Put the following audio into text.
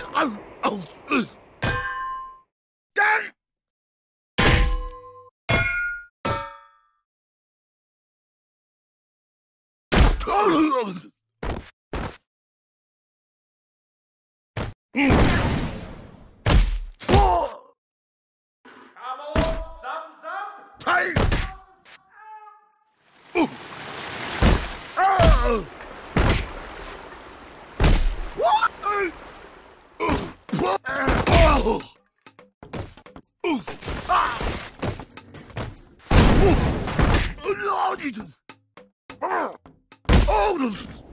Come on, thumbs up! Hey! Ooh. Ah! Oh! Ah! Ooh. Oh, Jesus. Ah! Oh! Ah!